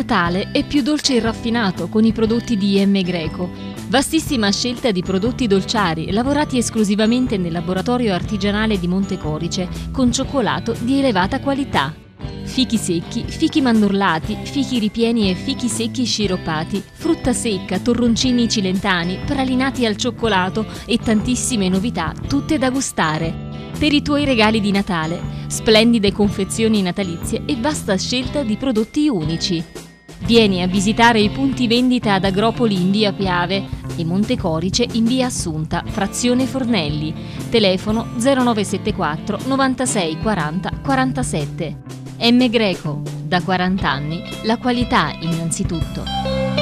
Natale è più dolce e raffinato con i prodotti di M Greco. Vastissima scelta di prodotti dolciari lavorati esclusivamente nel laboratorio artigianale di Montecorice con cioccolato di elevata qualità. Fichi secchi, fichi mandorlati, fichi ripieni e fichi secchi sciroppati, frutta secca, torroncini cilentani, pralinati al cioccolato e tantissime novità, tutte da gustare. Per i tuoi regali di Natale, splendide confezioni natalizie e vasta scelta di prodotti unici. Vieni a visitare i punti vendita ad Agropoli in via Piave e Montecorice in via Assunta, frazione Fornelli. Telefono 0974 96 40 47. M Greco, da 40 anni, la qualità innanzitutto.